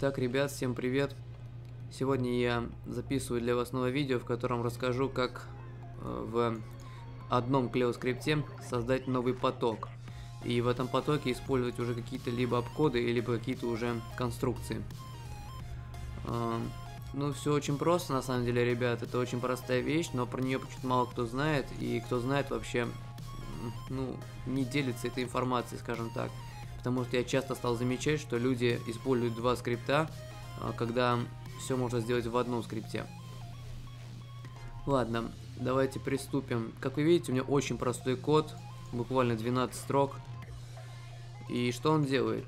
Итак, ребят, всем привет! Сегодня я записываю для вас новое видео, в котором расскажу, как э, в одном клеоскрипте создать новый поток. И в этом потоке использовать уже какие-то либо обходы, либо какие-то уже конструкции. Э, ну, все очень просто, на самом деле, ребят. Это очень простая вещь, но про нее почему-то мало кто знает. И кто знает вообще, ну, не делится этой информацией, скажем так. Потому что я часто стал замечать, что люди используют два скрипта, а, когда все можно сделать в одном скрипте. Ладно, давайте приступим. Как вы видите, у меня очень простой код, буквально 12 строк. И что он делает?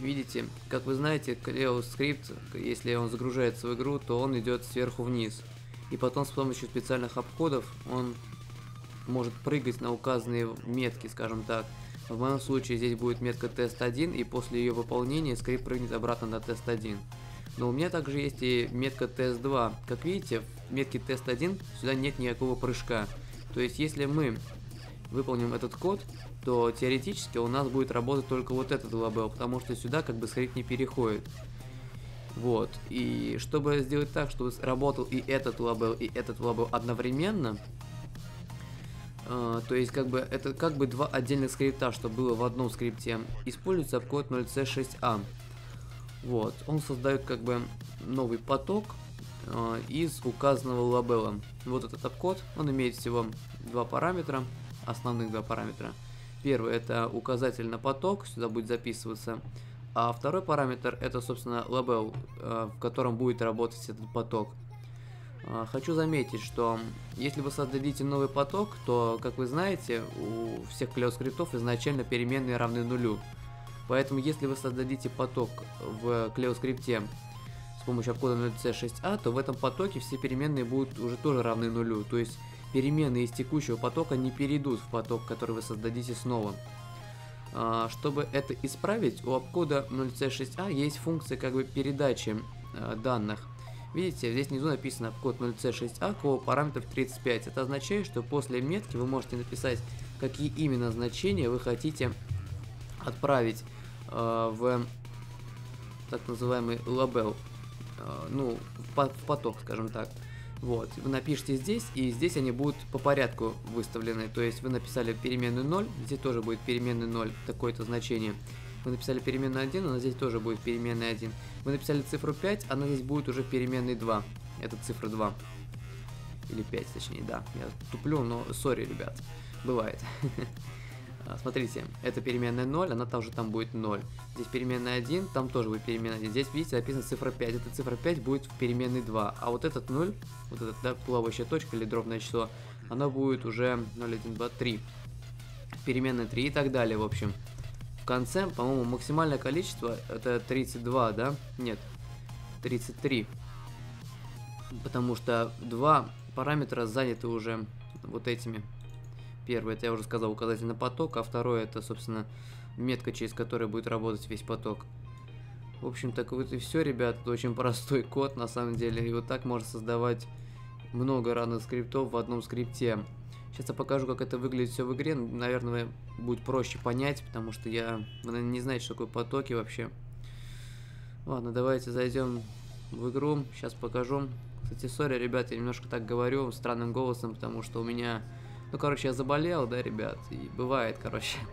Видите, как вы знаете, Cleo скрипт, если он загружается в игру, то он идет сверху вниз. И потом с помощью специальных обходов он может прыгать на указанные метки, скажем так. В моем случае здесь будет метка тест1, и после ее выполнения скрипт прыгнет обратно на тест1. Но у меня также есть и метка тест2. Как видите, в метке тест1 сюда нет никакого прыжка. То есть, если мы выполним этот код, то теоретически у нас будет работать только вот этот лабел, потому что сюда как бы скрипт не переходит. Вот, и чтобы сделать так, чтобы работал и этот лабел, и этот лабел одновременно, то есть, как бы, это как бы два отдельных скрипта, что было в одном скрипте. Используется обход 0c6a. Вот, он создает как бы новый поток uh, из указанного лабела. Вот этот обход, он имеет всего два параметра, основных два параметра. Первый это указатель на поток, сюда будет записываться. А второй параметр это, собственно, лабел, uh, в котором будет работать этот поток. А, хочу заметить, что если вы создадите новый поток, то, как вы знаете, у всех клеоскриптов изначально переменные равны нулю. Поэтому, если вы создадите поток в клеоскрипте с помощью обхода 0c6a, то в этом потоке все переменные будут уже тоже равны нулю. То есть переменные из текущего потока не перейдут в поток, который вы создадите снова. А, чтобы это исправить, у обхода 0c6a есть функция как бы передачи а, данных. Видите, здесь внизу написано код 0c6a, код параметров 35. Это означает, что после метки вы можете написать, какие именно значения вы хотите отправить э, в так называемый лабел, э, ну, в, поток, скажем так. Вот, вы напишите здесь, и здесь они будут по порядку выставлены. То есть вы написали переменную 0, здесь тоже будет переменный 0, такое-то значение. Вы написали переменную 1, она здесь тоже будет переменная 1. Вы написали цифру 5, она здесь будет уже переменной 2. Это цифра 2. Или 5, точнее, да. Я туплю, но сори, ребят. Бывает. А, смотрите, это переменная 0, она тоже там будет 0. Здесь переменная 1, там тоже будет переменная 1. Здесь, видите, написано цифра 5. Эта цифра 5 будет в переменной 2. А вот этот 0, вот этот, да, плавающая точка или дробное число, она будет уже 0, 1, 2, 3. Переменная 3 и так далее, в общем. В конце, по-моему, максимальное количество это 32, да? Нет, 33. Потому что два параметра заняты уже вот этими. Первый, это я уже сказал, указатель на поток, а второй это, собственно, метка, через которую будет работать весь поток. В общем, так вот и все, ребят. Это очень простой код, на самом деле. И вот так можно создавать много разных скриптов в одном скрипте. Сейчас я покажу, как это выглядит все в игре. Наверное, будет проще понять, потому что я наверное, не знаете, что такое потоки вообще. Ладно, давайте зайдем в игру. Сейчас покажу. Кстати, сори, ребят, я немножко так говорю странным голосом, потому что у меня... Ну, короче, я заболел, да, ребят, и бывает, короче.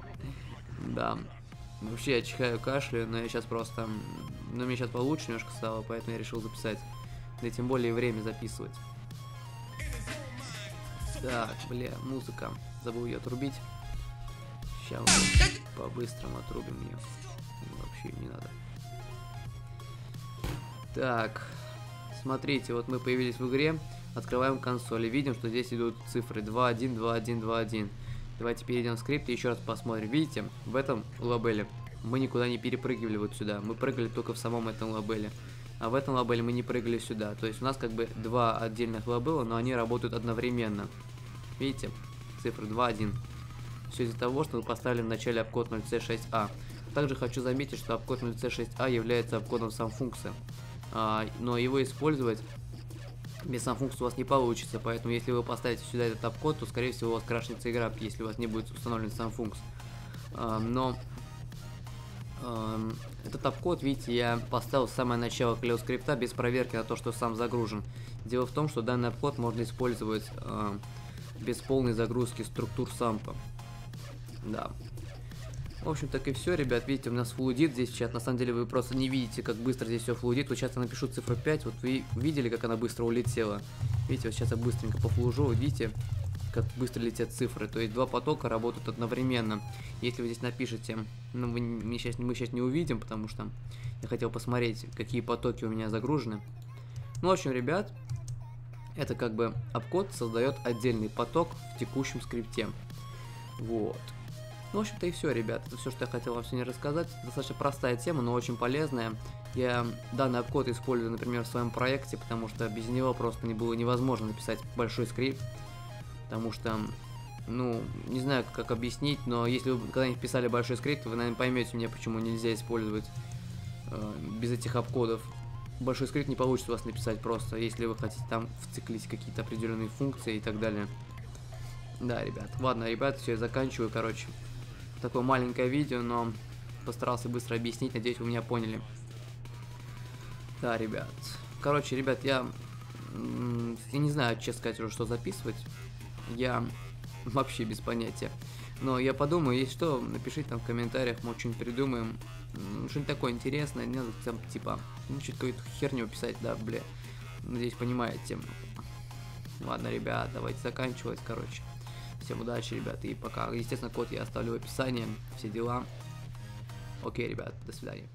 Да. Вообще, я чихаю, кашляю, но я сейчас просто... Ну, мне сейчас получше немножко стало, поэтому я решил записать. Да и тем более время записывать. Так, бля, музыка. Забыл ее отрубить. Сейчас по-быстрому отрубим ее. Вообще не надо. Так, смотрите, вот мы появились в игре. Открываем консоль и видим, что здесь идут цифры 2, 1, 2, 1, 2, 1. Давайте перейдем в скрипт и еще раз посмотрим. Видите, в этом лабеле мы никуда не перепрыгивали вот сюда. Мы прыгали только в самом этом лабеле а в этом лабеле мы не прыгали сюда. То есть у нас как бы два отдельных лабела, но они работают одновременно. Видите? Цифры 2, 1. Все из-за того, что мы поставили в начале обкод 0c6a. Также хочу заметить, что обкод 0c6a является обкодом сам функции. А, но его использовать без сам функции у вас не получится, поэтому если вы поставите сюда этот обкод, то скорее всего у вас крашнется игра, если у вас не будет установлен сам функс. А, но этот обкод, видите, я поставил в самое начало скрипта без проверки на то, что сам загружен. Дело в том, что данный обход можно использовать э, без полной загрузки структур сампа. Да. В общем, так и все, ребят. Видите, у нас флудит здесь сейчас. На самом деле вы просто не видите, как быстро здесь все флудит. Вот сейчас я напишу цифру 5. Вот вы видели, как она быстро улетела. Видите, вот сейчас я быстренько пофлужу. Вот видите, как быстро летят цифры. То есть два потока работают одновременно. Если вы здесь напишете, ну вы, мы, сейчас, мы сейчас не увидим, потому что я хотел посмотреть, какие потоки у меня загружены. Ну, в общем, ребят, это как бы обкод создает отдельный поток в текущем скрипте. Вот. Ну, в общем-то и все, ребят. Это все, что я хотел вам сегодня рассказать. Достаточно простая тема, но очень полезная. Я данный обкод использую, например, в своем проекте, потому что без него просто не было невозможно написать большой скрипт. Потому что, ну, не знаю, как объяснить, но если вы когда-нибудь писали большой скрипт, вы, наверное, поймете меня, почему нельзя использовать э, без этих обкодов. Большой скрипт не получится у вас написать просто, если вы хотите там вциклить какие-то определенные функции и так далее. Да, ребят. Ладно, ребят, все, я заканчиваю, короче. Такое маленькое видео, но постарался быстро объяснить, надеюсь, вы меня поняли. Да, ребят. Короче, ребят, я... Я не знаю, честно сказать, уже что записывать я вообще без понятия. Но я подумаю, если что, напишите там в комментариях, мы что-нибудь придумаем. Что-нибудь такое интересное, не надо там, типа, ну, что-то какую-то херню писать, да, бля. Надеюсь, понимаете. Ладно, ребят, давайте заканчивать, короче. Всем удачи, ребят, и пока. Естественно, код я оставлю в описании, все дела. Окей, ребят, до свидания.